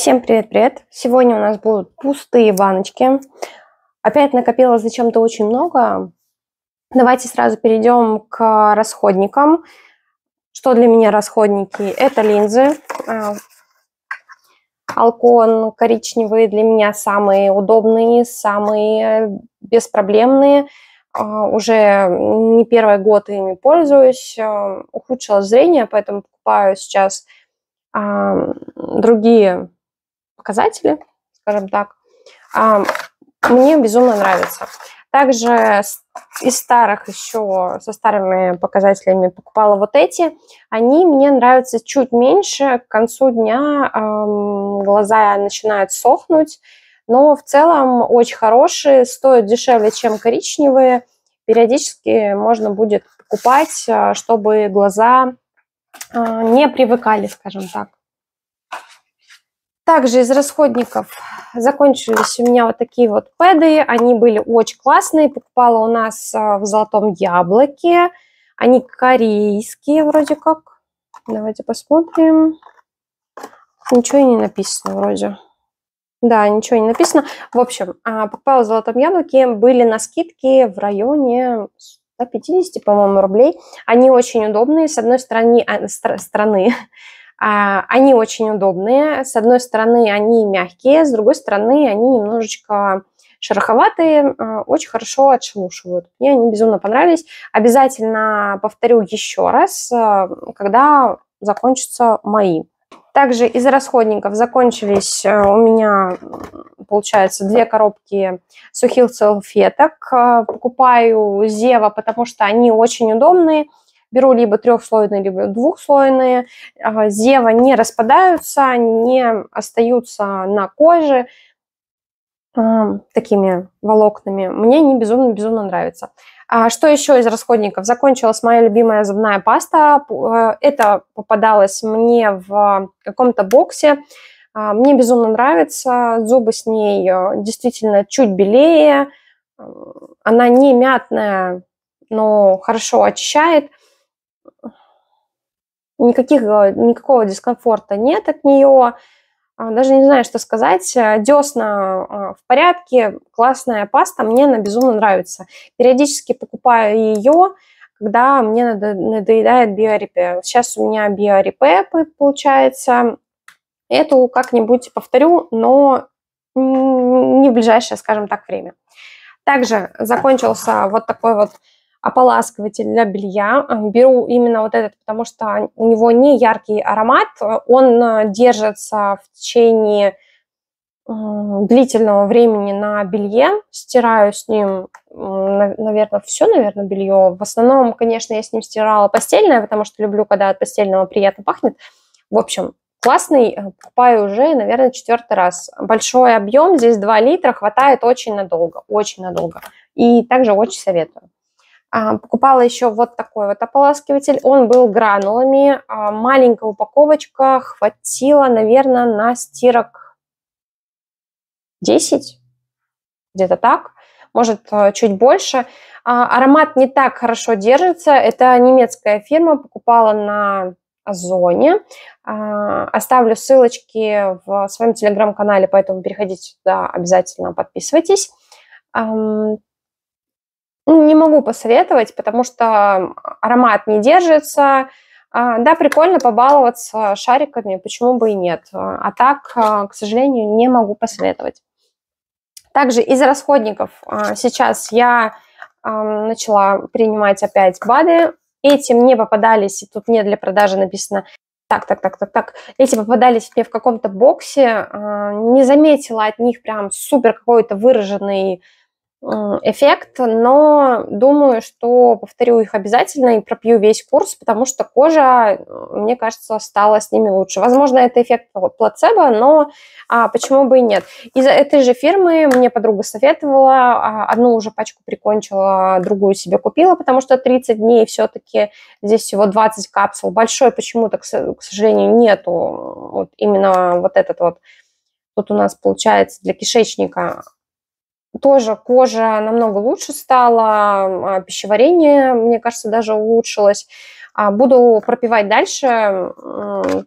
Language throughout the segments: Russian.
Всем привет-привет! Сегодня у нас будут пустые баночки. Опять накопилось зачем-то очень много. Давайте сразу перейдем к расходникам. Что для меня расходники? Это линзы. А, Алкон коричневые для меня самые удобные, самые беспроблемные. А, уже не первый год ими пользуюсь. А, ухудшилось зрение, поэтому покупаю сейчас другие показатели, скажем так, мне безумно нравится. Также из старых еще, со старыми показателями покупала вот эти. Они мне нравятся чуть меньше. К концу дня эм, глаза начинают сохнуть. Но в целом очень хорошие, стоят дешевле, чем коричневые. Периодически можно будет покупать, э, чтобы глаза э, не привыкали, скажем так. Также из расходников закончились у меня вот такие вот пэды. Они были очень классные. Покупала у нас а, в Золотом Яблоке. Они корейские вроде как. Давайте посмотрим. Ничего не написано вроде. Да, ничего не написано. В общем, а, покупала в Золотом Яблоке. Были на скидке в районе 150, по-моему, рублей. Они очень удобные. С одной стороны, а, стороны они очень удобные. С одной стороны, они мягкие, с другой стороны, они немножечко шероховатые, а, очень хорошо отшелушивают. Мне они безумно понравились. Обязательно повторю еще раз, а, когда закончатся мои. Также из расходников закончились у меня, получается, две коробки сухих салфеток. Покупаю Зева, потому что они очень удобные. Беру либо трехслойные, либо двухслойные. Зева не распадаются, не остаются на коже такими волокнами. Мне они безумно-безумно нравятся. А что еще из расходников? Закончилась моя любимая зубная паста. Э, это попадалось мне в каком-то боксе. А, мне безумно нравится. Зубы с ней э, действительно чуть белее. Она не мятная, но хорошо очищает никаких, э, никакого дискомфорта нет от нее. А, даже не знаю, что сказать. Э, Десна э, в порядке, классная паста, мне она безумно нравится. Периодически покупаю ее, когда мне надоедает биорепе. Сейчас у меня биорепе получается. Эту как-нибудь повторю, но не в ближайшее, скажем так, время. Также закончился вот такой вот ополаскиватель для белья. Беру именно вот этот, потому что у него не яркий аромат, он э, держится в течение длительного времени на белье, стираю с ним, наверное, все, наверное, белье. В основном, конечно, я с ним стирала постельное, потому что люблю, когда от постельного приятно пахнет. В общем, классный, э, покупаю уже, наверное, четвертый раз. Большой объем, здесь 2 литра, хватает очень надолго, очень надолго. И также очень советую. А, покупала еще вот такой вот ополаскиватель. Он был гранулами. А, маленькая упаковочка. Хватило, наверное, на стирок 10. Где-то так. Может, э, чуть больше. А, аромат не так хорошо держится. Это немецкая фирма. Покупала на Озоне. Оставлю ссылочки в своем телеграм-канале, поэтому переходите туда, обязательно подписывайтесь. Ну, не могу посоветовать, потому что аромат не держится. А, да, прикольно побаловаться шариками, почему бы и нет. А так, а, к сожалению, не могу посоветовать. Также из расходников сейчас я начала принимать опять БАДы. Эти мне попадались, и тут нет для продажи написано так, так, так, так, так. Эти попадались мне в каком-то боксе, не заметила от них прям супер какой-то выраженный эффект, но думаю, что повторю их обязательно и пропью весь курс, потому что кожа, мне кажется, стала с ними лучше. Возможно, это эффект плацебо, но а, почему бы и нет. Из этой же фирмы мне подруга советовала, а, одну уже пачку прикончила, другую себе купила, потому что 30 дней все-таки здесь всего 20 капсул. Большой почему-то, к сожалению, нету вот именно вот этот вот Тут у нас получается для кишечника тоже кожа намного лучше стала, а, пищеварение, мне кажется, даже улучшилось. А, буду пропивать дальше,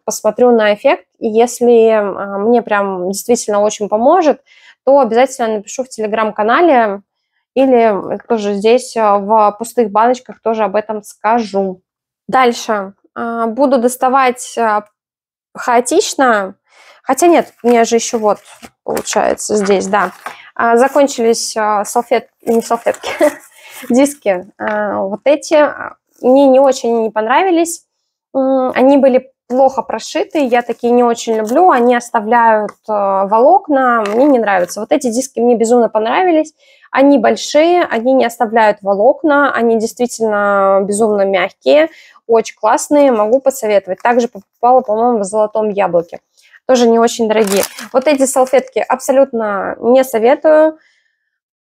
посмотрю на эффект. И если а, мне прям действительно очень поможет, то обязательно напишу в телеграм-канале или тоже здесь в пустых баночках тоже об этом скажу. Дальше. Буду доставать хаотично. Хотя нет, у меня же еще вот получается здесь, да. Закончились салфетки, не салфетки, диски. Вот эти мне не очень не понравились. Они были плохо прошиты, я такие не очень люблю, они оставляют волокна, мне не нравятся. Вот эти диски мне безумно понравились, они большие, они не оставляют волокна, они действительно безумно мягкие, очень классные, могу посоветовать. Также покупала, по-моему, в золотом яблоке, тоже не очень дорогие. Вот эти салфетки абсолютно не советую,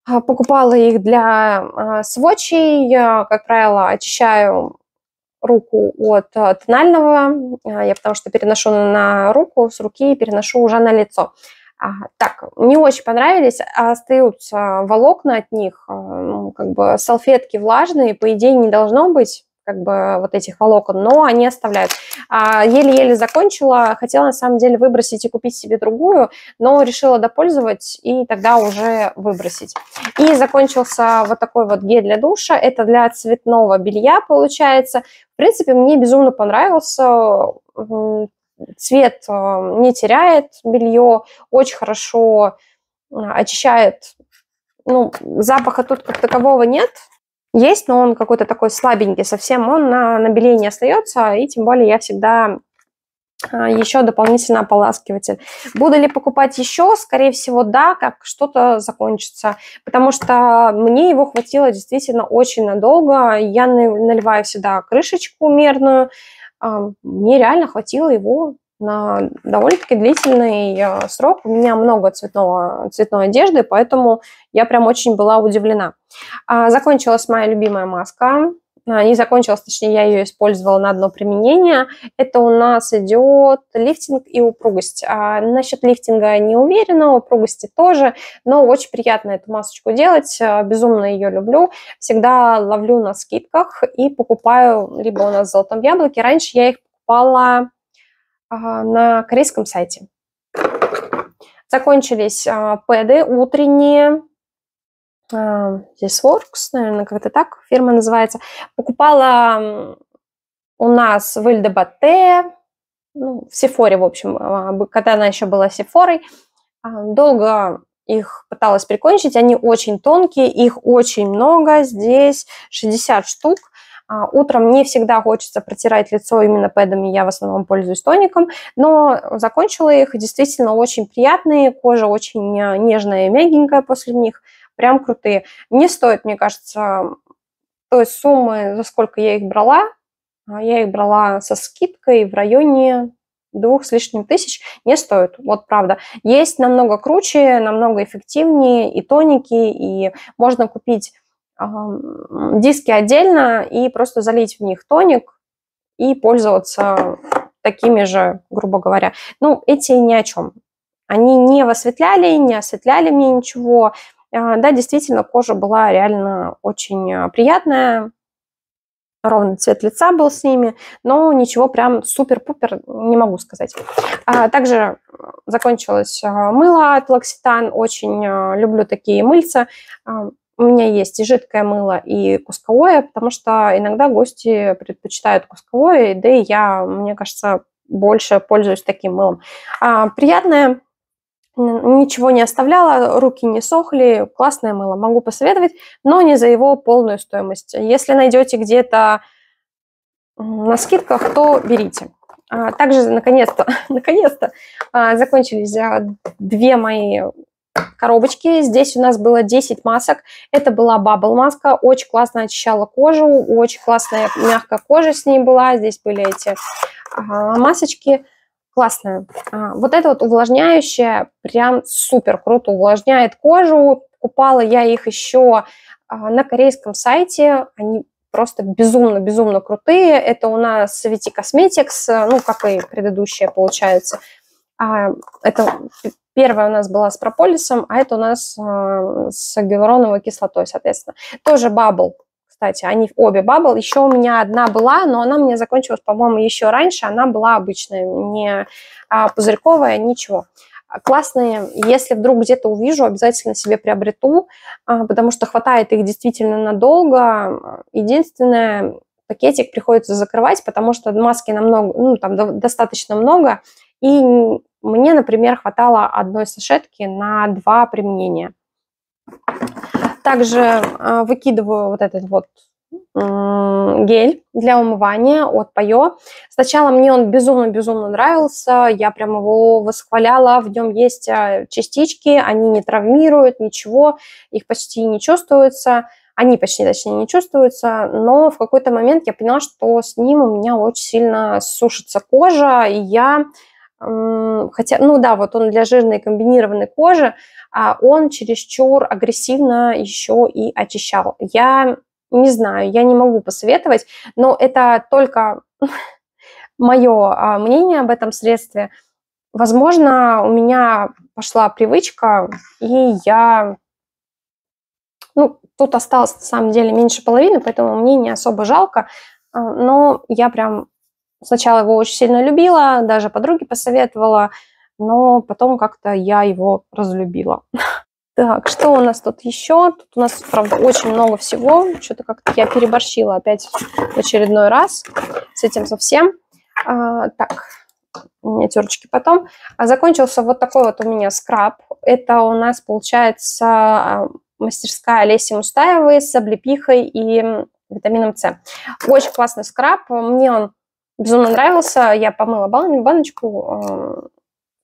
а, покупала их для а, сводчей. Я, как правило, очищаю руку от а, тонального. Я потому что переношу на руку, с руки переношу уже на лицо. Так, не очень понравились, остаются волокна от них, ну, как бы салфетки влажные, по идее не должно быть, как бы вот этих волокон, но они оставляют. А, еле-еле закончила, хотела на самом деле выбросить и купить себе другую, но решила допользовать и тогда уже выбросить. И закончился вот такой вот гель для душа, это для цветного белья получается. В принципе, мне безумно понравился, цвет э, не теряет белье, очень хорошо очищает ну, запаха тут как такового нет, есть, но он какой-то такой слабенький совсем, он на, на белее не остается, и тем более я всегда а, еще дополнительно ополаскиватель. Буду ли покупать еще? Скорее всего, да, как что-то закончится, потому что мне его хватило действительно очень надолго. Я наливаю сюда крышечку мерную, а, мне реально хватило его на довольно-таки длительный а, срок. У меня много цветного, цветной одежды, поэтому я прям очень была удивлена. А, закончилась моя любимая маска. А, не закончилась, точнее, я ее использовала на одно применение. Это у нас идет лифтинг и упругость. А насчет лифтинга не уверена, упругости тоже, но очень приятно эту масочку делать, безумно ее люблю. Всегда ловлю на скидках и покупаю либо у нас в Золотом Яблоке. Раньше я их покупала на корейском сайте. Закончились пэды утренние, здесь Works, наверное, как-то так фирма называется. Покупала у нас в Ильдебате, ну, в Сефоре, в общем, когда она еще была Сефорой. Долго их пыталась прикончить, они очень тонкие, их очень много, здесь 60 штук. А, утром не всегда хочется протирать лицо именно пэдами, я в основном пользуюсь тоником, но закончила их, действительно очень приятные, кожа очень а, нежная и мягенькая после них, прям крутые. Не стоит, мне кажется, той суммы, за сколько я их брала, а, я их брала со скидкой в районе двух с лишним тысяч не стоит, вот правда. Есть намного круче, намного эффективнее и тоники, и можно купить диски отдельно и просто залить в них тоник и пользоваться такими же, грубо говоря. Ну, эти ни о чем. Они не высветляли, не осветляли мне ничего. А, да, действительно, кожа была реально очень а, приятная, ровный цвет лица был с ними, но ничего прям супер-пупер не могу сказать. А, также закончилось мыло от L'Occitane, очень люблю такие мыльца. У меня есть и жидкое мыло, и кусковое, потому что иногда гости предпочитают кусковое, да и я, мне кажется, больше пользуюсь таким мылом. А, приятное, ничего не оставляла, руки не сохли, классное мыло, могу посоветовать, но не за его полную стоимость. Если найдете где-то на скидках, то берите. А, также, наконец-то, наконец-то а, закончились а, две мои коробочки. Здесь у нас было 10 масок. Это была бабл маска, очень классно очищала кожу, очень классная мягкая кожа с ней была. Здесь были эти ага, масочки. Классная. А, вот это вот увлажняющая, прям супер круто увлажняет кожу. Покупала я их еще а, на корейском сайте. Они просто безумно-безумно крутые. Это у нас VT Cosmetics, ну, как и предыдущая, получается. А, это Первая у нас была с прополисом, а это у нас э, с гиалуроновой кислотой, соответственно. Тоже bubble, кстати, они обе bubble. Еще у меня одна была, но она мне закончилась, по-моему, еще раньше. Она была обычная, не а, пузырьковая, ничего. Классные, если вдруг где-то увижу, обязательно себе приобрету, а, потому что хватает их действительно надолго. Единственное, пакетик приходится закрывать, потому что маски намного, ну, там достаточно много, и мне, например, хватало одной сашетки на два применения. Также э, выкидываю вот этот вот гель для умывания от Пайо. Сначала мне он безумно-безумно нравился, я прям его восхваляла, в нем есть э, частички, они не травмируют, ничего, их почти не чувствуется, они почти, точнее, не чувствуются, но в какой-то момент я поняла, что с ним у меня очень сильно сушится кожа, и я хотя, ну да, вот он для жирной комбинированной кожи, а он чересчур агрессивно еще и очищал. Я не знаю, я не могу посоветовать, но это только мое а, мнение об этом средстве. Возможно, у меня пошла привычка, и я... Ну, тут осталось на самом деле меньше половины, поэтому мне не особо жалко, а, но я прям Сначала его очень сильно любила, даже подруге посоветовала, но потом как-то я его разлюбила. Так, что у нас тут еще? Тут у нас, правда, очень много всего. Что-то как-то я переборщила опять в очередной раз с этим совсем. А, так, миниатюрочки потом. А закончился вот такой вот у меня скраб. Это у нас, получается, а, мастерская Олеси Мустаевой с облепихой и витамином С. Очень классный скраб. Мне он безумно нравился. Я помыла баночку. Э,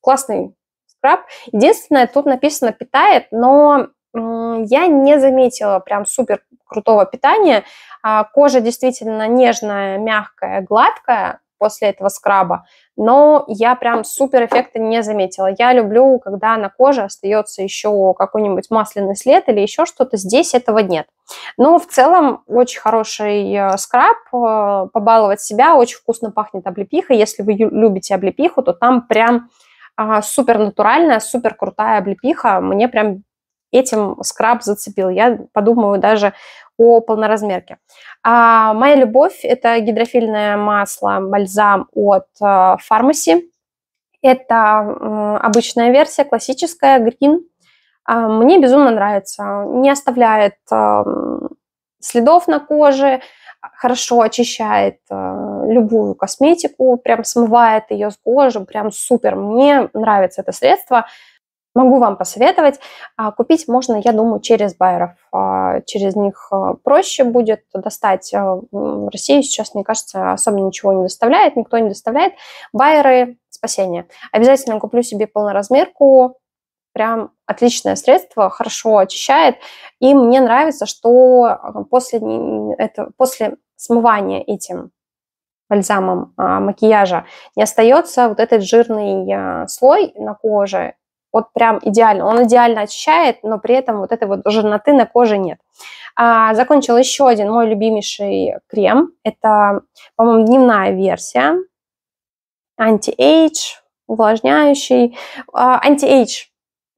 классный скраб. Единственное, тут написано «питает», но я не заметила прям супер крутого питания. А, кожа действительно нежная, мягкая, гладкая после этого скраба, но я прям супер эффекта не заметила. Я люблю, когда на коже остается еще какой-нибудь масляный след или еще что-то. Здесь этого нет. Но в целом очень хороший э, скраб, э, побаловать себя, очень вкусно пахнет облепиха. Если вы любите облепиху, то там прям а, супер натуральная, супер крутая облепиха. Мне прям этим скраб зацепил. Я подумаю даже о полноразмерке. А моя любовь – это гидрофильное масло, бальзам от Pharmacy. Это обычная версия, классическая, green. А, мне безумно нравится. Не оставляет следов на коже, хорошо очищает любую косметику, прям смывает ее с кожи, прям супер. Мне нравится это средство могу вам посоветовать. А, купить можно, я думаю, через байеров. А, через них а, проще будет достать. В России сейчас, мне кажется, особо ничего не доставляет, никто не доставляет. Байеры – спасение. Обязательно куплю себе полноразмерку. Прям отличное средство, хорошо очищает. И мне нравится, что после, это, после смывания этим бальзамом макияжа не остается вот этот жирный слой на коже, вот прям идеально. Он идеально очищает, но при этом вот этой вот жирноты на коже нет. А, закончила еще один мой любимейший крем. Это, по-моему, дневная версия. Анти-эйдж, увлажняющий. Анти-эйдж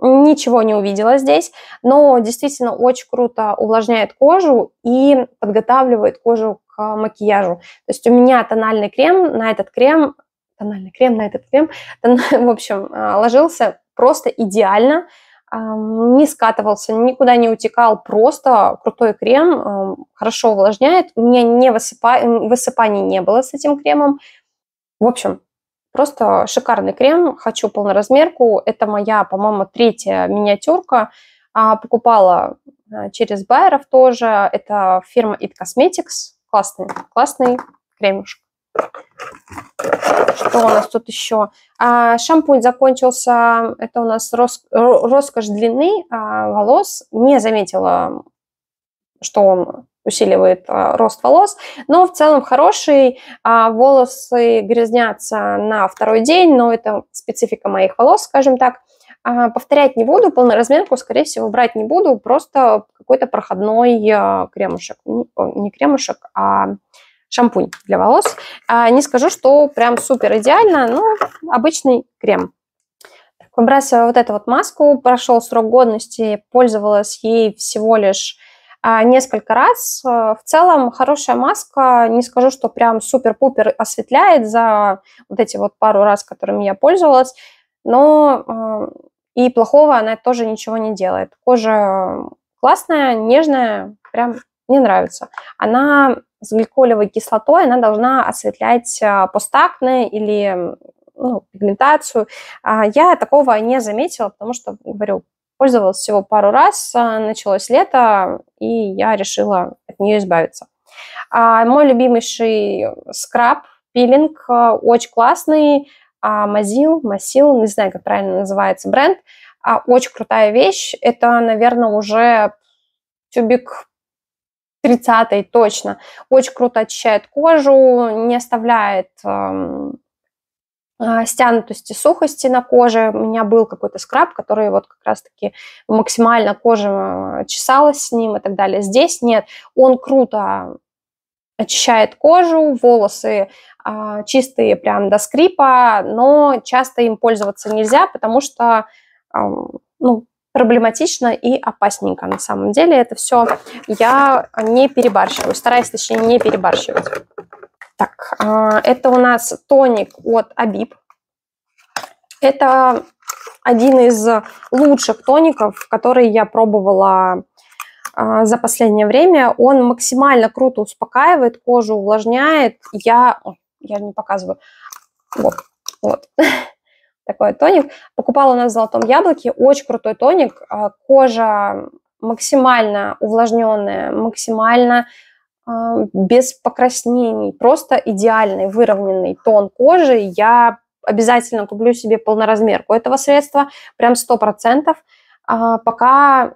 ничего не увидела здесь, но действительно очень круто увлажняет кожу и подготавливает кожу к макияжу. То есть у меня тональный крем на этот крем, тональный крем на этот крем, в общем, а, ложился просто идеально, не скатывался, никуда не утекал, просто крутой крем, хорошо увлажняет. У меня не высыпа... высыпаний не было с этим кремом. В общем, просто шикарный крем, хочу полноразмерку. Это моя, по-моему, третья миниатюрка. А, покупала а, через байеров тоже. Это фирма It Cosmetics. Классный, классный кремушек. Что у нас тут еще? А, шампунь закончился. Это у нас рос, роскошь длины а, волос. Не заметила, что он усиливает а, рост волос, но в целом хороший. Волосы грязнятся на второй день, но это специфика моих волос, скажем так. Повторять не буду, полноразмерку, скорее всего, брать не буду, просто какой-то проходной кремушек. Не кремушек, а шампунь для волос. А, не скажу, что прям супер идеально, но обычный крем. Выбрасываю вот эту вот маску, прошел срок годности, пользовалась ей всего лишь а, несколько раз. В целом хорошая маска, не скажу, что прям супер-пупер осветляет за вот эти вот пару раз, которыми я пользовалась, но и плохого она тоже ничего не делает. Кожа классная, нежная, прям мне нравится. Она с гликолевой кислотой, она должна осветлять постакне или ну, пигментацию. А, я такого не заметила, потому что, говорю, пользовалась всего пару раз, а, началось лето, и я решила от нее избавиться. А, мой любимейший скраб, пилинг, очень классный, Мазил, Масил, не знаю, как правильно называется бренд, очень крутая вещь. Это, наверное, уже тюбик 30 точно. Очень круто очищает кожу, не оставляет а, стянутости, сухости на коже. У меня был какой-то скраб, который вот как раз-таки максимально кожа э, чесалась с ним и так далее. Здесь нет. Он круто очищает кожу, волосы а, чистые прям до скрипа, но часто им пользоваться нельзя, потому что а, ну, проблематично и опасненько на самом деле. Это все я не перебарщиваю, стараюсь, точнее, не перебарщивать. Так, а, это у нас тоник от Абиб. Это один из лучших тоников, которые я пробовала а, за последнее время. Он максимально круто успокаивает кожу, увлажняет. Я, я не показываю. Вот, вот. Такой тоник. Покупала на Золотом Яблоке. Очень крутой тоник. А, кожа максимально увлажненная, максимально а, без покраснений, просто идеальный выровненный тон кожи. Я обязательно куплю себе полноразмерку этого средства, прям 100%, а, пока,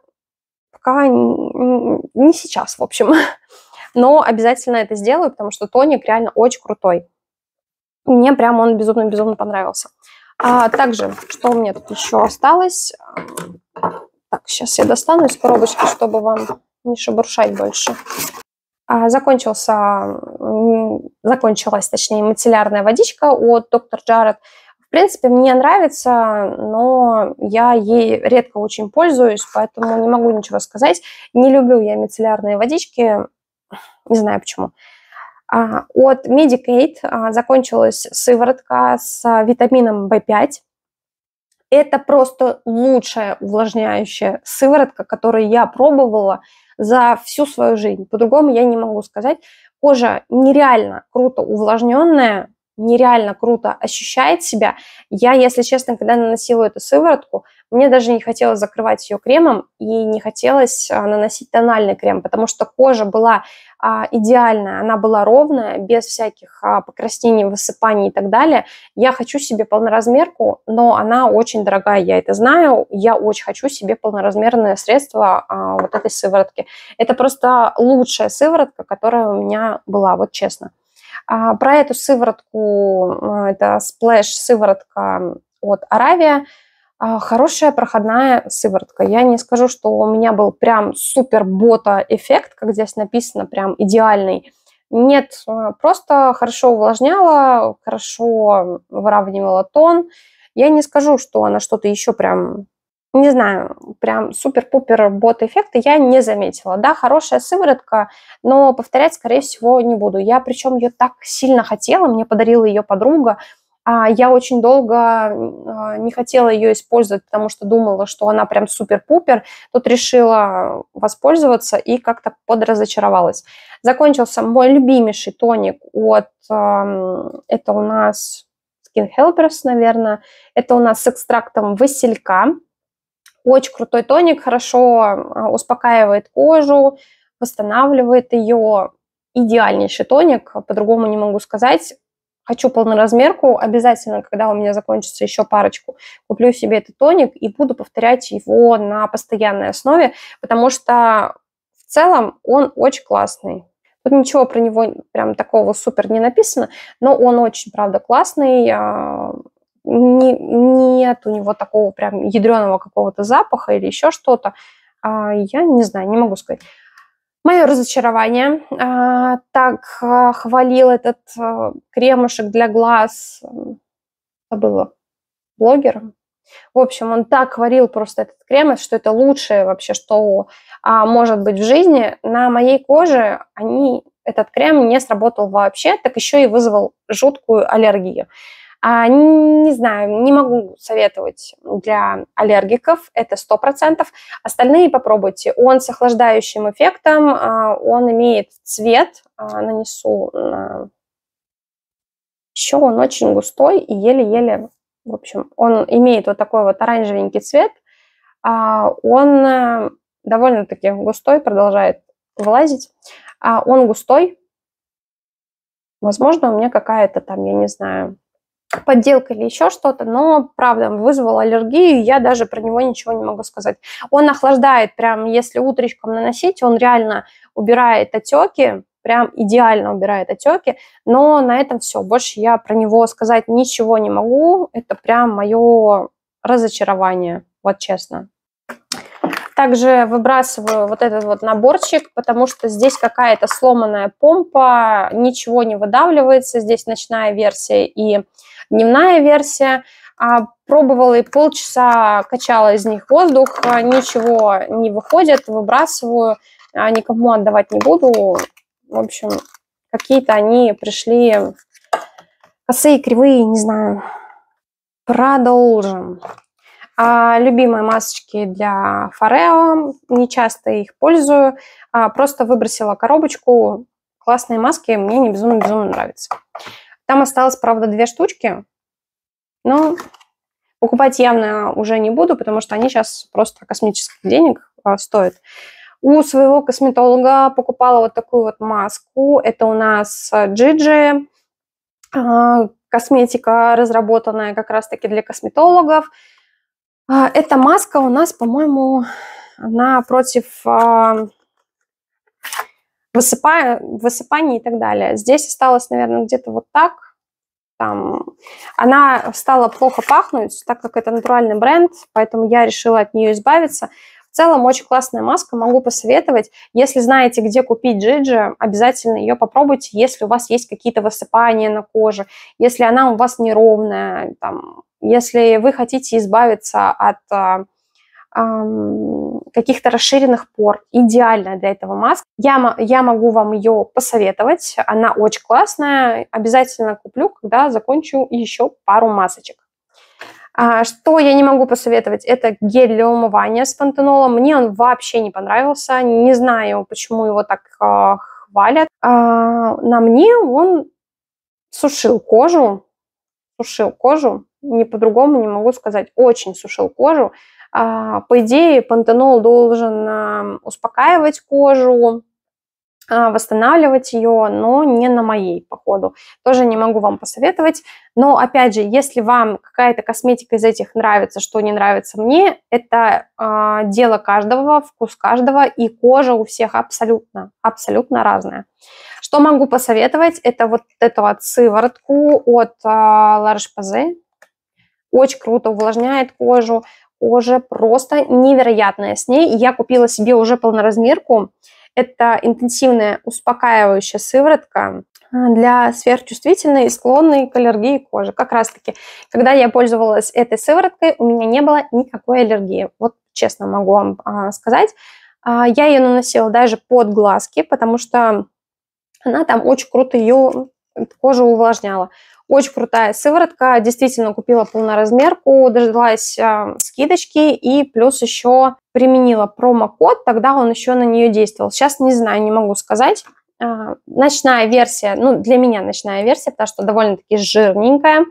пока не сейчас, в общем. Но обязательно это сделаю, потому что тоник реально очень крутой. Мне прям он безумно-безумно понравился. А также, что у меня тут еще осталось? Так, сейчас я достану из коробочки, чтобы вам не шебуршать больше. А, закончился, закончилась, точнее, мицеллярная водичка от доктор Джаред. В принципе, мне нравится, но я ей редко очень пользуюсь, поэтому не могу ничего сказать. Не люблю я мицеллярные водички, не знаю почему. А, от Medicaid а, закончилась сыворотка с витамином В5. Это просто лучшая увлажняющая сыворотка, которую я пробовала за всю свою жизнь. По-другому я не могу сказать. Кожа нереально круто увлажненная, нереально круто ощущает себя. Я, если честно, когда наносила эту сыворотку, мне даже не хотелось закрывать ее кремом и не хотелось а, наносить тональный крем, потому что кожа была а, идеальная, она была ровная, без всяких а, покраснений, высыпаний и так далее. Я хочу себе полноразмерку, но она очень дорогая, я это знаю. Я очень хочу себе полноразмерное средство вот этой сыворотки. Это просто лучшая сыворотка, которая у меня была, вот честно. Про эту сыворотку, это Splash сыворотка от Аравия, а, хорошая проходная сыворотка. Я не скажу, что у меня был прям супер бота эффект, как здесь написано, прям идеальный. Нет, а, просто хорошо увлажняла, хорошо выравнивала тон. Я не скажу, что она что-то еще прям, не знаю, прям супер-пупер бот эффекта я не заметила. Да, хорошая сыворотка, но повторять, скорее всего, не буду. Я причем ее так сильно хотела, мне подарила ее подруга, а, я очень долго а, не хотела ее использовать, потому что думала, что она прям супер-пупер. Тут решила воспользоваться и как-то подразочаровалась. Закончился мой любимейший тоник от... Это у нас Skin Helpers, наверное. Это у нас с экстрактом василька. Очень крутой тоник, хорошо а, успокаивает кожу, восстанавливает ее. Идеальнейший тоник, по-другому не могу сказать хочу полноразмерку, обязательно, когда у меня закончится еще парочку, куплю себе этот тоник и буду повторять его на постоянной основе, потому что в целом он очень классный. Тут ничего про него прям такого супер не написано, но он очень, правда, классный. Не, нет у него такого прям ядреного какого-то запаха или еще что-то. А, я не знаю, не могу сказать. Мое разочарование. А, так а, хвалил этот а, кремушек для глаз, забыла, блогер. В общем, он так хвалил просто этот крем, что это лучшее вообще, что а, может быть в жизни. На моей коже они, этот крем не сработал вообще, так еще и вызвал жуткую аллергию. А, не знаю, не могу советовать для аллергиков, это 100%. Остальные попробуйте. Он с охлаждающим эффектом, а, он имеет цвет, а, нанесу на... Еще он очень густой и еле-еле, в общем, он имеет вот такой вот оранжевенький цвет. Он э, довольно-таки густой, продолжает вылазить. Он густой, Возможно, у меня какая-то там, я не знаю, подделка или еще что-то, но, правда, вызвал аллергию, я даже про него ничего не могу сказать. Он охлаждает, прям если утречком наносить, он реально убирает отеки, прям идеально убирает отеки, но на этом все, больше я про него сказать ничего не могу, это прям мое разочарование, вот честно. Также выбрасываю вот этот вот наборчик, потому что здесь какая-то сломанная помпа, ничего не выдавливается, здесь ночная версия и дневная версия. А, пробовала и полчаса качала из них воздух, ничего не выходит, выбрасываю, а, никому отдавать не буду. В общем, какие-то они пришли косые, кривые, не знаю. Продолжим. А, любимые масочки для Форео, не часто их пользую. А, просто выбросила коробочку. Классные маски, мне не безумно-безумно нравятся. Там осталось, правда, две штучки, но покупать явно уже не буду, потому что они сейчас просто космических денег а, стоят. У своего косметолога покупала вот такую вот маску. Это у нас Gigi, а, косметика, разработанная как раз-таки для косметологов. А, эта маска у нас, по-моему, она против а, высыпая, высыпания и так далее. Здесь осталось, наверное, где-то вот так. Там. Она стала плохо пахнуть, так как это натуральный бренд, поэтому я решила от нее избавиться. В целом очень классная маска, могу посоветовать. Если знаете, где купить Джиджи, обязательно ее попробуйте, если у вас есть какие-то высыпания на коже, если она у вас неровная, там, если вы хотите избавиться от а, каких-то расширенных пор. Идеальная для этого маска. Я, я могу вам ее посоветовать. Она очень классная. Обязательно куплю, когда закончу еще пару масочек. А, что я не могу посоветовать, это гель для умывания с пантенолом. Мне он вообще не понравился. Не знаю, почему его так э, хвалят. А, на мне он сушил кожу. Сушил кожу. Не по-другому не могу сказать. Очень сушил кожу. А, по идее, пантенол должен успокаивать кожу, а, восстанавливать ее, но не на моей, походу. Тоже не могу вам посоветовать. Но, опять же, если вам какая-то косметика из этих нравится, что не нравится мне, это э, дело каждого, вкус каждого, и кожа у всех абсолютно, абсолютно разная. Что могу посоветовать, это вот эту вот сыворотку от э, La Roche-Posay. Очень круто увлажняет кожу, кожа просто невероятная с ней. Я купила себе уже полноразмерку. Это интенсивная успокаивающая сыворотка а, для сверхчувствительной и склонной к аллергии кожи. Как раз-таки, когда я пользовалась этой сывороткой, у меня не было никакой аллергии. Вот честно могу вам а, сказать. А, я ее наносила даже под глазки, потому что она там очень круто ее кожу увлажняла. Очень крутая сыворотка, действительно купила полноразмерку, дождалась э, скидочки и плюс еще применила промокод, тогда он еще на нее действовал. Сейчас не знаю, не могу сказать. Э, ночная версия, ну для меня ночная версия, потому что довольно-таки жирненькая.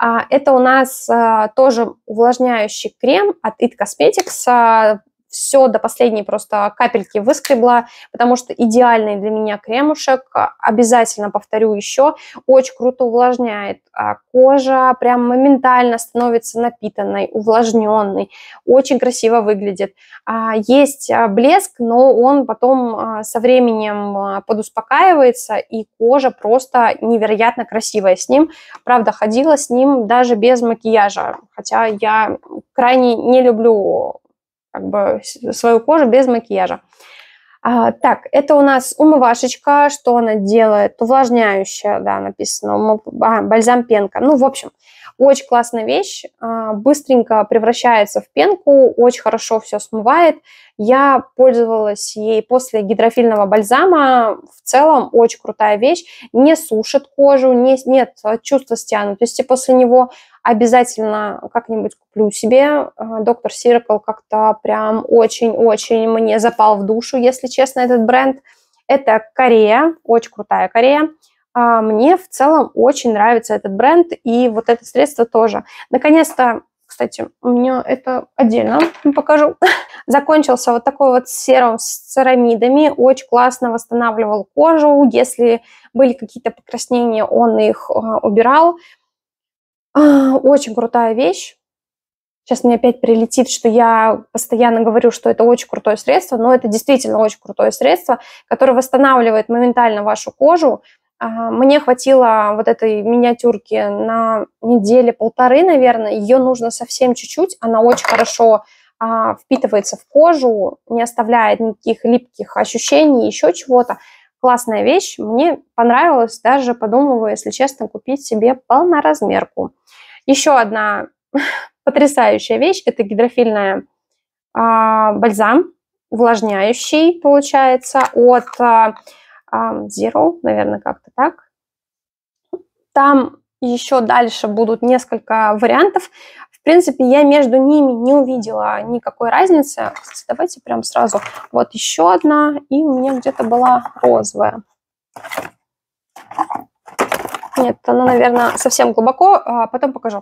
Э, это у нас тоже увлажняющий крем от It Cosmetics все до последней просто капельки выскребла, потому что идеальный для меня кремушек, обязательно повторю еще, очень круто увлажняет. А кожа прям моментально становится напитанной, увлажненной, очень красиво выглядит. А, есть а, блеск, но он потом со временем подуспокаивается, и кожа просто невероятно красивая с ним. Правда, ходила с ним даже без макияжа, хотя я крайне не люблю как бы свою кожу без макияжа. А, так, это у нас умывашечка, что она делает, увлажняющая, да, написано, а, бальзам пенка. Ну, в общем, Очень классная вещь, а, быстренько превращается в пенку, очень хорошо все смывает. Я пользовалась ей после гидрофильного бальзама. В целом очень крутая вещь. Не сушит кожу, не, нет чувства стянутости после него. Обязательно как-нибудь куплю себе. А, доктор Сиркл как-то прям очень-очень мне запал в душу, если честно, этот бренд. Это Корея, очень крутая Корея. А, мне в целом очень нравится этот бренд и вот это средство тоже. Наконец-то, кстати, у меня это отдельно покажу. Закончился вот такой вот серум с церамидами. Очень классно восстанавливал кожу. Если были какие-то покраснения, он их а, убирал. А, очень крутая вещь. Сейчас мне опять прилетит, что я постоянно говорю, что это очень крутое средство, но это действительно очень крутое средство, которое восстанавливает моментально вашу кожу, мне хватило вот этой миниатюрки на неделе полторы, наверное. Ее нужно совсем чуть-чуть. Она очень хорошо а, впитывается в кожу, не оставляет никаких липких ощущений, еще чего-то. Классная вещь. Мне понравилось. Даже подумываю, если честно, купить себе полноразмерку. Еще одна потрясающая вещь. Это гидрофильная а, бальзам, увлажняющий, получается, от... А, Zero, наверное, как-то так. Там еще дальше будут несколько вариантов. В принципе, я между ними не увидела никакой разницы. Кстати, давайте прям сразу. Вот еще одна, и у меня где-то была розовая. Нет, она, наверное, совсем глубоко. А потом покажу.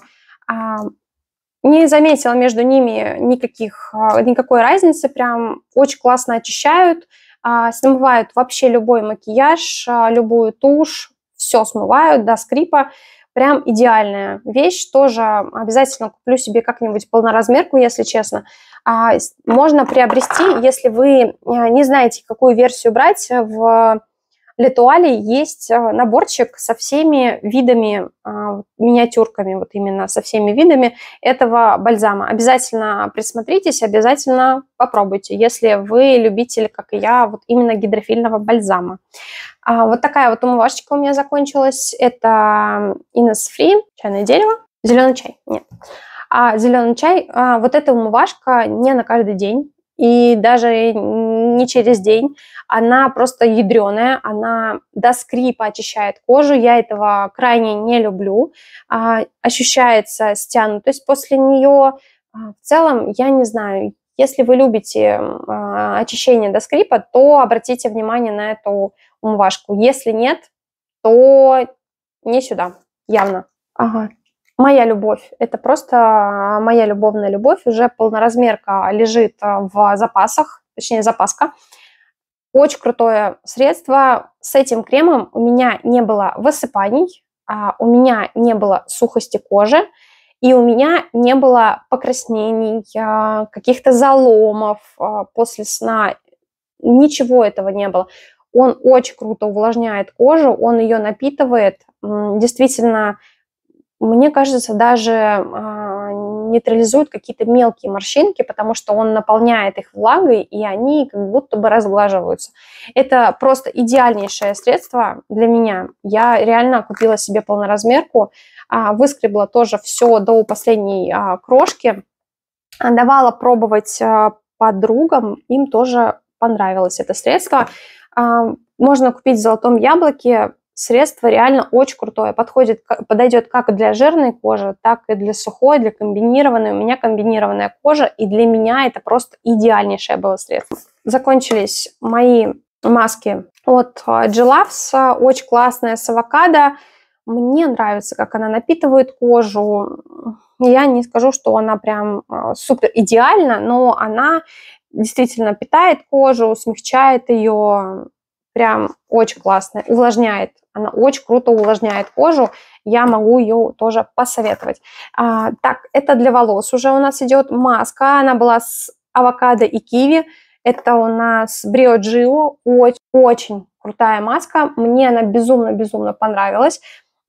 Не заметила между ними никаких, а, никакой разницы. Прям очень классно очищают а, смывают вообще любой макияж, а, любую тушь, все смывают до скрипа. Прям идеальная вещь. Тоже обязательно куплю себе как-нибудь полноразмерку, если честно. А, можно приобрести, если вы не знаете, какую версию брать в Литуале есть э, наборчик со всеми видами, а, миниатюрками, вот именно со всеми видами этого бальзама. Обязательно присмотритесь, обязательно попробуйте, если вы любитель, как и я, вот именно гидрофильного бальзама. А, вот такая вот умывашечка у меня закончилась. Это Innisfree, чайное дерево, зеленый чай, нет. А зеленый чай, а, вот эта умывашка не на каждый день, и даже не через день. Она просто ядреная, она до скрипа очищает кожу, я этого крайне не люблю. А, ощущается стянутость после нее. А, в целом, я не знаю, если вы любите а, очищение до скрипа, то обратите внимание на эту умывашку. Если нет, то не сюда, явно. Ага, моя любовь. Это просто а, моя любовная любовь. Уже полноразмерка лежит а, в запасах, точнее запаска. Очень крутое средство. С этим кремом у меня не было высыпаний, а у меня не было сухости кожи, и у меня не было покраснений, каких-то заломов после сна. Ничего этого не было. Он очень круто увлажняет кожу, он ее напитывает. Действительно, мне кажется, даже э, нейтрализует какие-то мелкие морщинки, потому что он наполняет их влагой, и они как будто бы разглаживаются. Это просто идеальнейшее средство для меня. Я реально купила себе полноразмерку, э, выскребла тоже все до последней э, крошки, давала пробовать подругам, им тоже понравилось это средство. Можно купить в золотом яблоке средство реально очень крутое. Подходит, подойдет как для жирной кожи, так и для сухой, для комбинированной. У меня комбинированная кожа, и для меня это просто идеальнейшее было средство. Закончились мои маски от G-Loves. Очень классная с авокадо. Мне нравится, как она напитывает кожу. Я не скажу, что она прям а, супер идеальна, но она действительно питает кожу, смягчает ее, прям очень классная, увлажняет. Она очень круто увлажняет кожу. Я могу ее тоже посоветовать. А, так, это для волос уже у нас идет маска. Она была с авокадо и киви. Это у нас Brio Gio. Очень, очень крутая маска. Мне она безумно-безумно понравилась.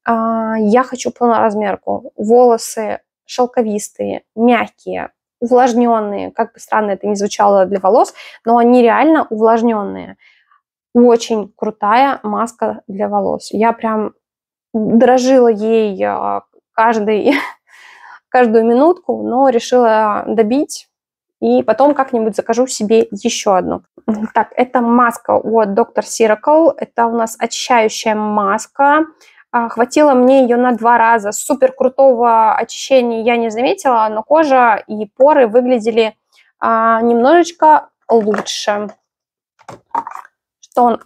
А, я хочу полноразмерку. Волосы шелковистые, мягкие, увлажненные. Как бы странно это ни звучало для волос, но они реально увлажненные очень крутая маска для волос. Я прям дрожила ей, а, каждый, каждую минутку, но решила добить и потом как-нибудь закажу себе еще одну. Так, это маска от Dr. Ciracle. Это у нас очищающая маска. А, хватило мне ее на два раза. Супер крутого очищения я не заметила, но кожа и поры выглядели а, немножечко лучше. Что он...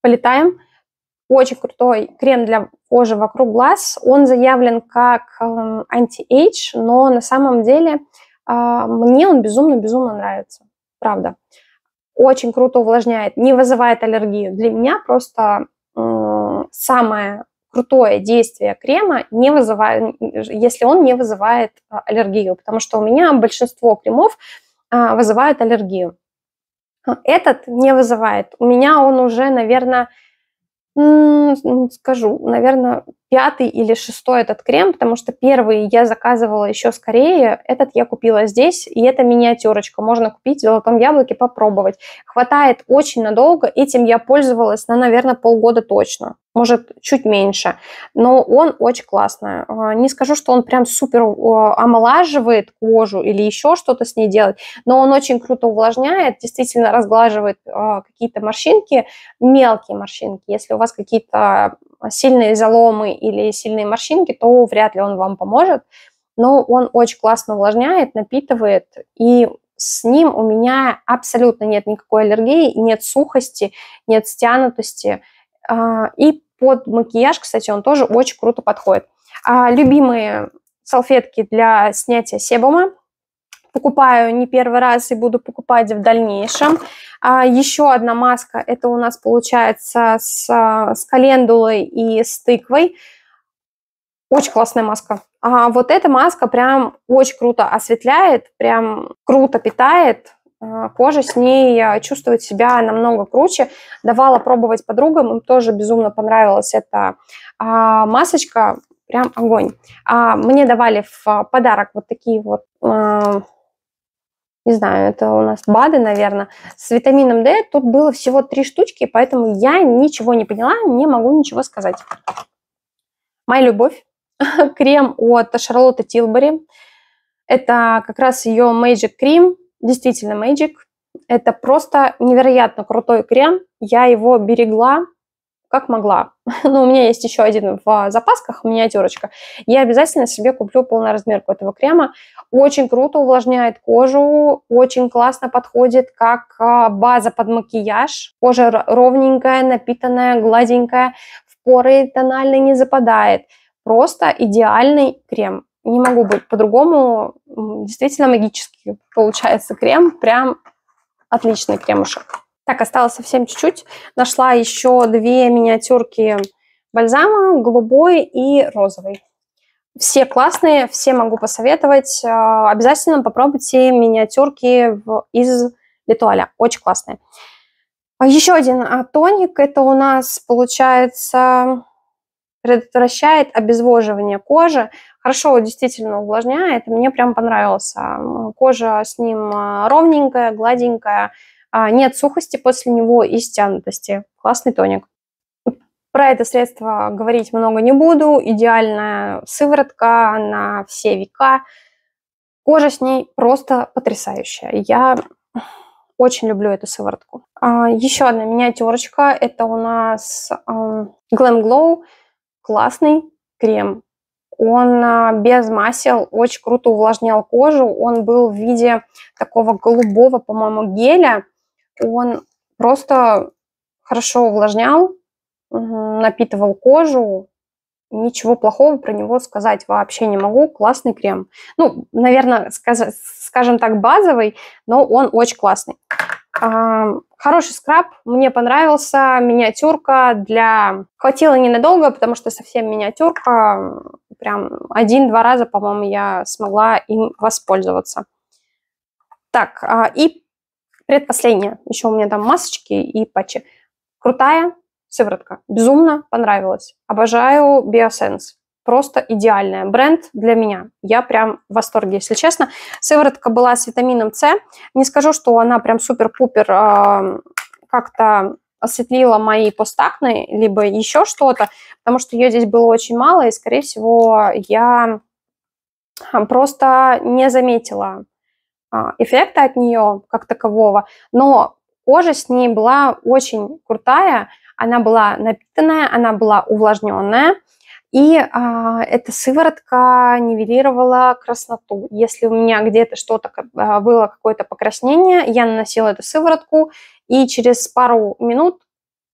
Полетаем. Очень крутой крем для кожи вокруг глаз. Он заявлен как эм, anti-age, но на самом деле а, мне он безумно-безумно нравится. Правда. Очень круто увлажняет, не вызывает аллергию. Для меня просто самое крутое действие крема не вызывает, если он не вызывает а, аллергию, потому что у меня большинство кремов а, вызывают аллергию. Этот не вызывает. У меня он уже, наверное, скажу, наверное, пятый или шестой этот крем, потому что первый я заказывала еще скорее, этот я купила здесь, и это миниатюрочка, можно купить в золотом яблоке, попробовать. Хватает очень надолго, этим я пользовалась на, наверное, полгода точно может, чуть меньше, но он очень классный. А, не скажу, что он прям супер омолаживает кожу или еще что-то с ней делает, но он очень круто увлажняет, действительно разглаживает а, какие-то морщинки, мелкие морщинки. Если у вас какие-то сильные заломы или сильные морщинки, то вряд ли он вам поможет, но он очень классно увлажняет, напитывает, и с ним у меня абсолютно нет никакой аллергии, нет сухости, нет стянутости. А, и под макияж, кстати, он тоже очень круто подходит. А, любимые салфетки для снятия себума. Покупаю не первый раз и буду покупать в дальнейшем. А, еще одна маска, это у нас получается с, с календулой и с тыквой. Очень классная маска. А вот эта маска прям очень круто осветляет, прям круто питает, а, кожа с ней а, чувствует себя намного круче. Давала пробовать подругам, им тоже безумно понравилась эта а, масочка, прям огонь. Мне давали в подарок вот такие вот, не знаю, это у нас БАДы, наверное, с витамином D. Тут было всего три штучки, поэтому я ничего не поняла, не могу ничего сказать. Моя любовь. Крем от Шарлотты Тилбери. Это как раз ее Magic Cream действительно Magic. Это просто невероятно крутой крем. Я его берегла как могла. Ну, у меня есть еще один в запасках, миниатюрочка. Я обязательно себе куплю полноразмерку этого крема. Очень круто увлажняет кожу, очень классно подходит как а, база под макияж. Кожа ровненькая, напитанная, гладенькая, в поры тональный не западает. Просто идеальный крем не могу быть по-другому. Действительно магический получается крем. Прям отличный кремушек. Так, осталось совсем чуть-чуть. Нашла еще две миниатюрки бальзама, голубой и розовый. Все классные, все могу посоветовать. А, обязательно попробуйте миниатюрки из Литуаля. Очень классные. А еще один а, тоник. Это у нас получается предотвращает обезвоживание кожи, хорошо действительно увлажняет, мне прям понравился. Кожа с ним ровненькая, гладенькая, нет сухости после него и стянутости. Классный тоник. Про это средство говорить много не буду. Идеальная сыворотка на все века. Кожа с ней просто потрясающая. Я очень люблю эту сыворотку. А, еще одна миниатюрочка. Это у нас Glam Glow классный крем. Он а, без масел очень круто увлажнял кожу. Он был в виде такого голубого, по-моему, геля. Он просто хорошо увлажнял, напитывал кожу. Ничего плохого про него сказать вообще не могу. Классный крем. Ну, наверное, скажем так, базовый, но он очень классный. Хороший скраб, мне понравился, миниатюрка для... Хватило ненадолго, потому что совсем миниатюрка, прям один-два раза, по-моему, я смогла им воспользоваться. Так, а, и предпоследнее, еще у меня там масочки и патчи. Крутая сыворотка, безумно понравилась. Обожаю Biosense просто идеальная. Бренд для меня. Я прям в восторге, если честно. Сыворотка была с витамином С. Не скажу, что она прям супер-пупер э, как-то осветлила мои постакны, либо еще что-то, потому что ее здесь было очень мало, и, скорее всего, я просто не заметила а, эффекта от нее как такового, но кожа с ней была очень крутая, она была напитанная, она была увлажненная, и а, эта сыворотка нивелировала красноту. Если у меня где-то что-то а, было, какое-то покраснение, я наносила эту сыворотку, и через пару минут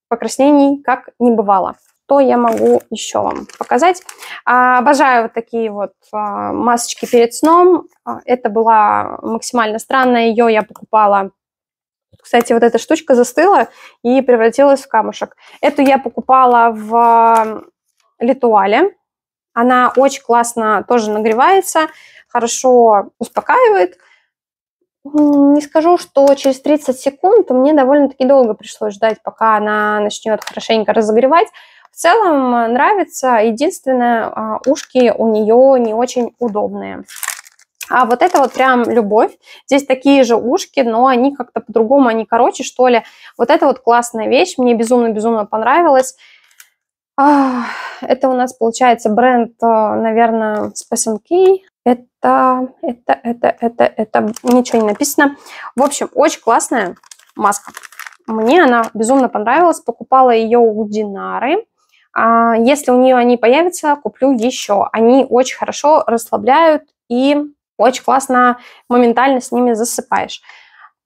покраснений как не бывало. Что я могу еще вам показать? А, обожаю вот такие вот а, масочки перед сном. А, это была максимально странная. Ее я покупала кстати, вот эта штучка застыла и превратилась в камушек. Эту я покупала в Литуале. Она очень классно тоже нагревается, хорошо успокаивает. Не скажу, что через 30 секунд мне довольно-таки долго пришлось ждать, пока она начнет хорошенько разогревать. В целом нравится. Единственное, а, ушки у нее не очень удобные. А вот это вот прям любовь. Здесь такие же ушки, но они как-то по-другому, они короче, что ли. Вот это вот классная вещь, мне безумно-безумно понравилась. Это у нас получается бренд, э, наверное, Space Key. Это, это, это, это, это, ничего не написано. В общем, очень классная маска. Мне она безумно понравилась. Покупала ее у Динары. А, если у нее они появятся, куплю еще. Они очень хорошо расслабляют и очень классно моментально с ними засыпаешь.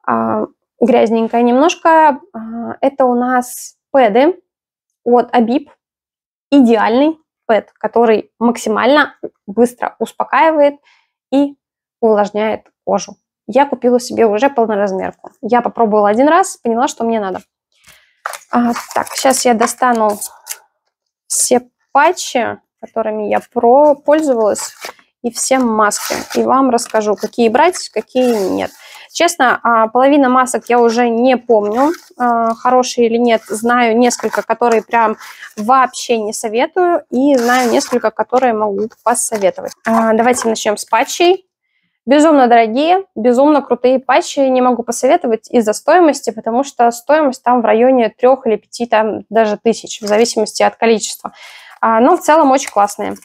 А, грязненькая немножко. Это у нас пэды от Абиб идеальный пэт, который максимально быстро успокаивает и увлажняет кожу. Я купила себе уже полноразмерку. Я попробовала один раз, поняла, что мне надо. А, так, сейчас я достану все патчи, которыми я про пользовалась, и все маски. И вам расскажу, какие брать, какие нет. Честно, а, половина масок я уже не помню, а, хорошие или нет. Знаю несколько, которые прям вообще не советую, и знаю несколько, которые могу посоветовать. А, давайте начнем с патчей. Безумно дорогие, безумно крутые патчи не могу посоветовать из-за стоимости, потому что стоимость там в районе трех или пяти, там даже тысяч, в зависимости от количества. Но в целом очень классные.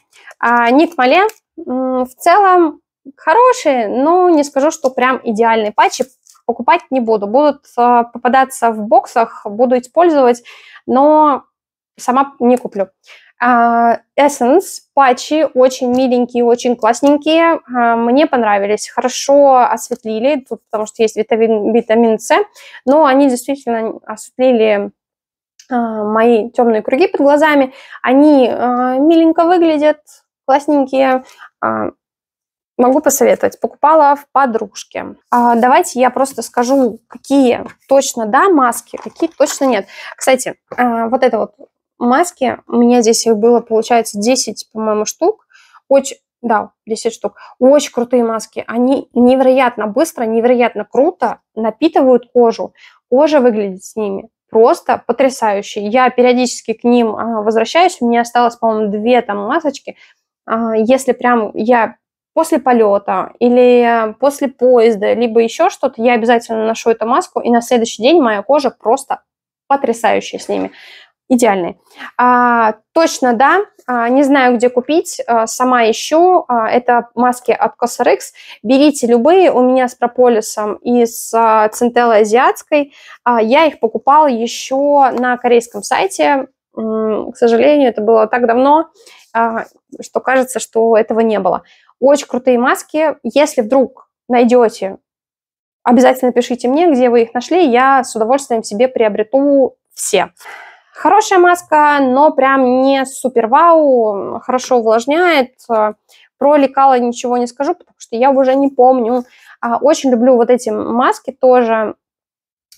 Ник Мале в целом хорошие, но не скажу, что прям идеальные патчи. Покупать не буду. Будут э, попадаться в боксах, буду использовать, но сама не куплю. Uh, Essence патчи очень миленькие, очень классненькие. Uh, мне понравились. Хорошо осветлили, потому что есть витамин, витамин С, но они действительно осветлили uh, мои темные круги под глазами. Они миленько выглядят, классненькие. Могу посоветовать. Покупала в подружке. А, давайте я просто скажу, какие точно да маски, какие точно нет. Кстати, а, вот это вот маски, у меня здесь их было, получается, 10, по-моему, штук. Очень, да, 10 штук. Очень крутые маски. Они невероятно быстро, невероятно круто напитывают кожу. Кожа выглядит с ними просто потрясающе. Я периодически к ним а, возвращаюсь. У меня осталось, по-моему, две там масочки. А, если прям я после полета или после поезда, либо еще что-то, я обязательно ношу эту маску, и на следующий день моя кожа просто потрясающая с ними. Идеальные. А, точно, да. А, не знаю, где купить. А, сама ищу. А, это маски от Cosrx. Берите любые. У меня с прополисом и с а, центеллой азиатской. А, я их покупала еще на корейском сайте. М к сожалению, это было так давно, а, что кажется, что этого не было. Очень крутые маски. Если вдруг найдете, обязательно пишите мне, где вы их нашли. Я с удовольствием себе приобрету все. Хорошая маска, но прям не супер вау, хорошо увлажняет. Про лекала ничего не скажу, потому что я уже не помню. А, очень люблю вот эти маски тоже.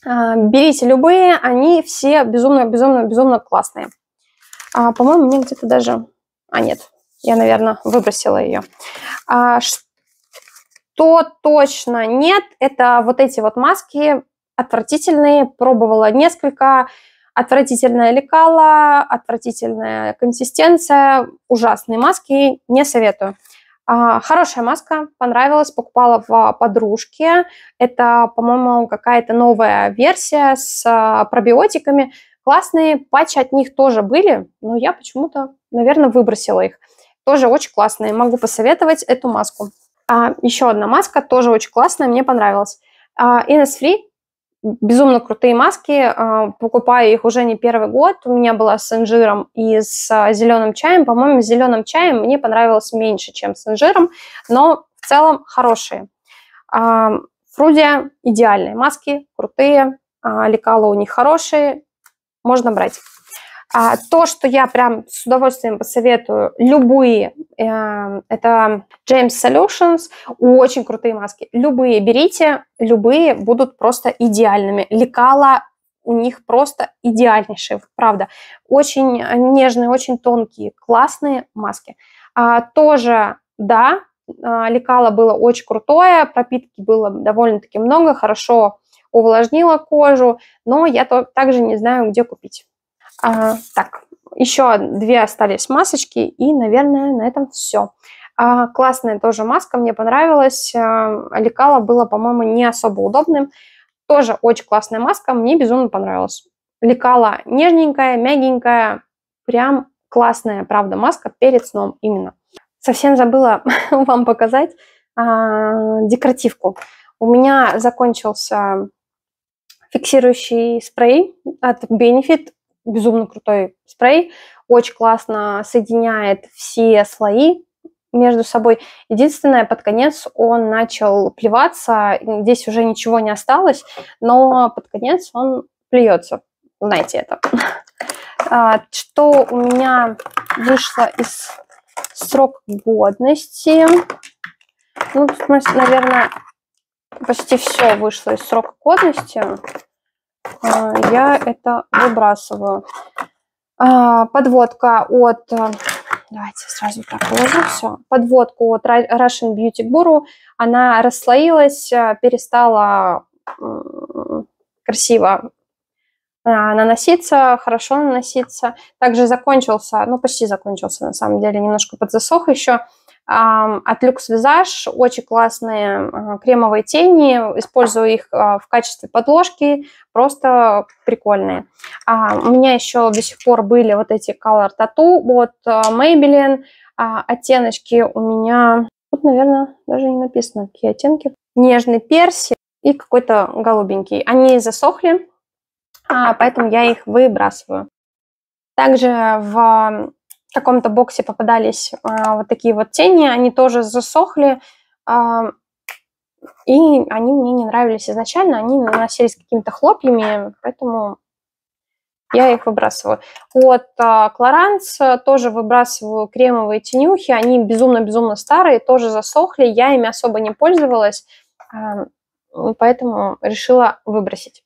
А, берите любые, они все безумно-безумно-безумно классные. А, по-моему, мне где-то даже... А, нет, я, наверное, выбросила ее. Что точно нет, это вот эти вот маски отвратительные. Пробовала несколько. Отвратительное лекало, отвратительная консистенция, ужасные маски, не советую. А, хорошая маска, понравилась, покупала в подружке. Это, по-моему, какая-то новая версия с а, пробиотиками. Классные патчи от них тоже были, но я почему-то, наверное, выбросила их. Тоже очень классные, могу посоветовать эту маску. А, еще одна маска, тоже очень классная, мне понравилась. А, Innisfree безумно крутые маски, а, покупаю их уже не первый год. У меня была с инжиром и с а, зеленым чаем. По-моему, с зеленым чаем мне понравилось меньше, чем с инжиром, но в целом хорошие. А, Фрудия идеальные маски, крутые, лекала у них хорошие, можно брать. А, то, что я прям с удовольствием посоветую, любые, э, это James Solutions, очень крутые маски. Любые берите, любые будут просто идеальными. Лекала у них просто идеальнейшие, правда. Очень нежные, очень тонкие, классные маски. А, тоже, да, а, лекало было очень крутое, пропитки было довольно-таки много, хорошо увлажнило кожу, но я также не знаю, где купить. А, так, еще две остались масочки, и, наверное, на этом все. А, классная тоже маска, мне понравилась. А, лекало было, по-моему, не особо удобным. Тоже очень классная маска, мне безумно понравилась. Лекало нежненькая, мягенькая, прям классная, правда, маска перед сном именно. Совсем забыла вам показать а, декоративку. У меня закончился фиксирующий спрей от Benefit безумно крутой спрей, очень классно соединяет все слои между собой. Единственное, под конец он начал плеваться, здесь уже ничего не осталось, но под конец он плюется. Знаете это. А, что у меня вышло из срок годности? Ну, наверное, почти все вышло из срока годности. А, я это выбрасываю. А, подводка от... Э, давайте сразу так положу все. Подводку от Russian Beauty Guru. Она расслоилась, э, перестала красиво э, наноситься, хорошо наноситься. Также закончился, ну почти закончился на самом деле, немножко подзасох еще от Lux Visage очень классные а, кремовые тени, использую их а, в качестве подложки, просто прикольные. А, у меня еще до сих пор были вот эти Color Tattoo от Maybelline, оттеночки у меня, тут, наверное, даже не написано, какие оттенки. Нежный персик и какой-то голубенький. Они засохли, поэтому я их выбрасываю. Также в каком-то боксе попадались а, вот такие вот тени, они тоже засохли, а, и они мне не нравились изначально, они наносились какими-то хлопьями, поэтому я их выбрасываю. От а, Clarins тоже выбрасываю кремовые тенюхи, они безумно-безумно старые, тоже засохли, я ими особо не пользовалась, а, поэтому решила выбросить.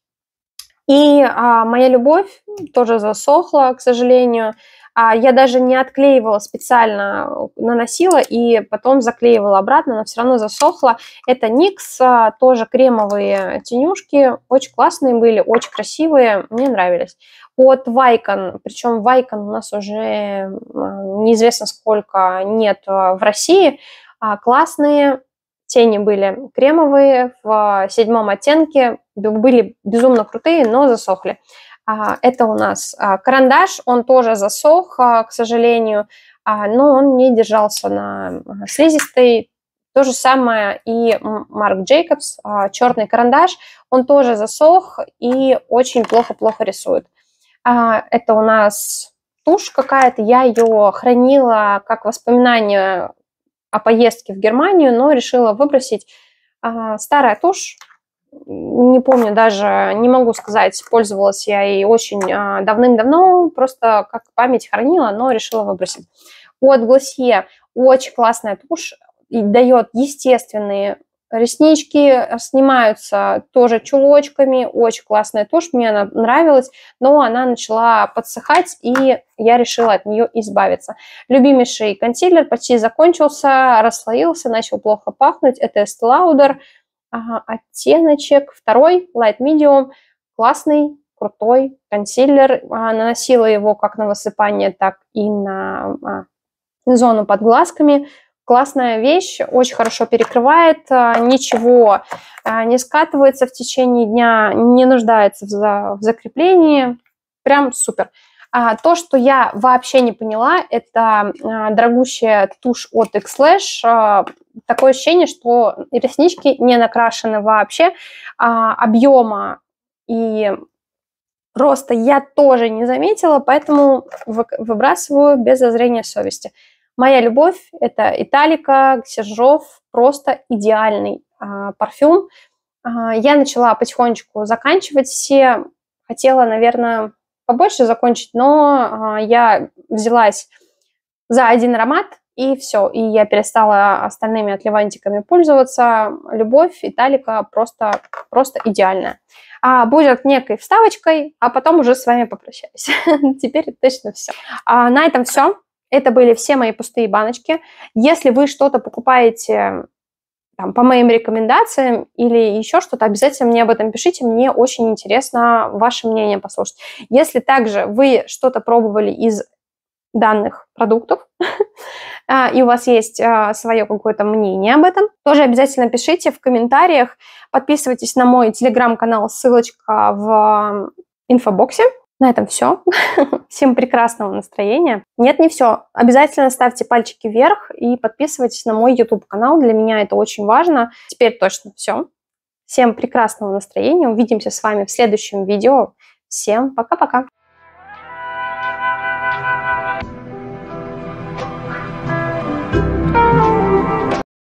И а, моя любовь тоже засохла, к сожалению. А я даже не отклеивала специально, наносила и потом заклеивала обратно, но все равно засохла. Это Никс, а, тоже кремовые тенюшки, очень классные были, очень красивые, мне нравились. От Вайкон, причем Вайкон у нас уже а, неизвестно сколько нет в России, классные тени были кремовые в седьмом оттенке, были безумно крутые, но засохли. А, это у нас а, карандаш, он тоже засох, а, к сожалению, но он не держался на слизистой. То же самое и Марк Джейкобс, черный карандаш, он тоже засох и очень плохо-плохо рисует. Это у нас тушь какая-то, я ее хранила как воспоминание о поездке в Германию, но решила выбросить. Старая тушь, не помню даже, не могу сказать, пользовалась я ей очень а, давным-давно, просто как память хранила, но решила выбросить. От Glossier очень классная тушь, и дает естественные реснички, снимаются тоже чулочками, очень классная тушь, мне она нравилась, но она начала подсыхать, и я решила от нее избавиться. Любимейший консилер почти закончился, расслоился, начал плохо пахнуть, это Estee Lauder, Ага, оттеночек. Второй, Light Medium, классный, крутой консилер. А, наносила его как на высыпание, так и на а, зону под глазками. классная вещь, очень хорошо перекрывает, а, ничего а, не скатывается в течение дня, не нуждается в, за, в закреплении, прям супер. А, то, что я вообще не поняла, это а, дорогущая тушь от X-Lash. А, такое ощущение, что реснички не накрашены вообще. А, объема и роста я тоже не заметила, поэтому выбрасываю без зазрения совести. Моя любовь – это Италика, Сержов, просто идеальный а, парфюм. А, я начала потихонечку заканчивать все. Хотела, наверное, побольше закончить, но а, я взялась за один аромат, и все. И я перестала остальными отливантиками пользоваться. Любовь, Италика просто, просто идеальная. А, будет некой вставочкой, а потом уже с вами попрощаюсь. Теперь точно все. А, на этом все. Это были все мои пустые баночки. Если вы что-то покупаете там, по моим рекомендациям или еще что-то, обязательно мне об этом пишите. Мне очень интересно ваше мнение послушать. Если также вы что-то пробовали из данных продуктов, и у вас есть а, свое какое-то мнение об этом, тоже обязательно пишите в комментариях, подписывайтесь на мой телеграм-канал, ссылочка в инфобоксе. На этом все. Всем прекрасного настроения. Нет, не все. Обязательно ставьте пальчики вверх и подписывайтесь на мой YouTube-канал. Для меня это очень важно. Теперь точно все. Всем прекрасного настроения. Увидимся с вами в следующем видео. Всем пока-пока.